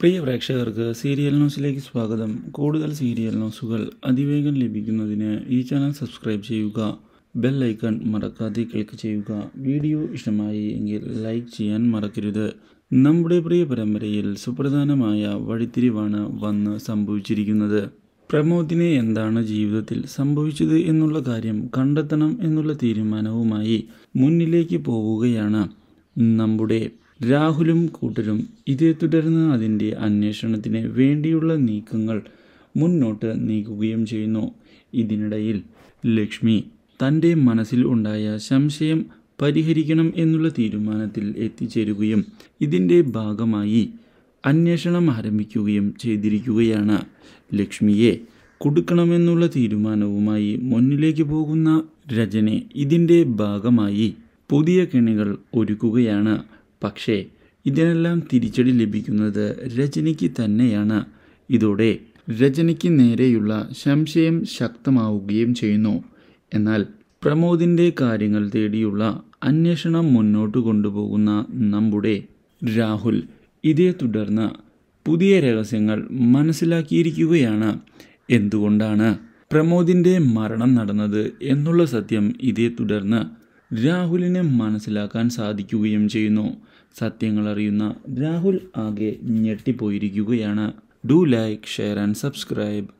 പ്രിയ പ്രേക്ഷകർക്ക് സീരിയൽ ന്യൂസിലേക്ക് സ്വാഗതം. കൂടുതൽ സീരിയൽ ന്യൂസുകൾ അതിവേഗം ലഭിക്കുന്നതിന് ഈ ചാനൽ സബ്സ്ക്രൈബ് ചെയ്യുക ബെൽ ഐക്കൺ മറക്കാതെ ക്ലിക്ക് ചെയ്യുക. വീഡിയോ ഇഷ്ടമായി എങ്കിൽ ലൈക്ക് ചെയ്യാൻ മറക്കരുത്. നമ്മുടെ പ്രിയ പരമ്പരയിൽ സുപ്രധാനമായ വഴിത്തിരിവാണ് വന്ന് സംഭവിച്ചിരിക്കുന്നത്. പ്രമോദിനെ എന്താണ് ജീവിതത്തിൽ സംഭവിച്ചത് എന്നുള്ള കാര്യം കണ്ടെത്തണം എന്നുള്ള തീരുമാനവുമായി മുന്നിലേക്ക് പോവുകയാണ് നമ്മുടെ രാഹുലും കൂട്ടരും ഇതേ തുടർന്ന് അതിന്റെ അന്വേഷണത്തിന് വേണ്ടിയുള്ള നീക്കങ്ങൾ മുന്നോട്ട് നീക്കുകയും ചെയ്യുന്നു. ഇതിനിടയിൽ ലക്ഷ്മി തന്റെ മനസ്സിൽ ഉണ്ടായ സംശയം പരിഹരിക്കണം എന്നുള്ള തീരുമാനത്തിൽ എത്തിച്ചേരുകയും ഇതിന്റെ ഭാഗമായി അന്വേഷണം ആരംഭിക്കുകയും ചെയ്തിരിക്കുകയാണ്. ലക്ഷ്മിയെ കൊടുക്കണമെന്നുള്ള തീരുമാനവുമായി മുന്നിലേക്ക് പോകുന്ന രജനെ ഇതിന്റെ ഭാഗമായി പുതിയ കെണികൾ ഒരുക്കുകയാണ്. പക്ഷേ ഇതിനെല്ലാം തിരിച്ചടി ലഭിക്കുന്നത് രജനിക്ക് തന്നെയാണ്. ഇതോടെ രജനിക്ക് നേരെയുള്ള സംശയം ശക്തമാവുകയും ചെയ്യുന്നു. എന്നാൽ പ്രമോദിന്റെ കാര്യങ്ങൾ തേടിയുള്ള അന്വേഷണം മുന്നോട്ട് കൊണ്ടുപോകുന്ന നമ്മുടെ രാഹുൽ ഇതേ തുടർന്ന് പുതിയ രഹസ്യങ്ങൾ മനസ്സിലാക്കിയിരിക്കുകയാണ്. എന്തുകൊണ്ടാണ് പ്രമോദിന്റെ മരണം നടന്നത് എന്നുള്ള സത്യം ഇതേ തുടർന്ന് രാഹുലിനെ മനസ്സിലാക്കാൻ സാധിക്കുകയും ചെയ്യുന്നു. സത്യങ്ങൾ അറിയുന്ന രാഹുൽ ആകെ ഞെട്ടിപ്പോയിരിക്കുകയാണ്. Do like share and subscribe.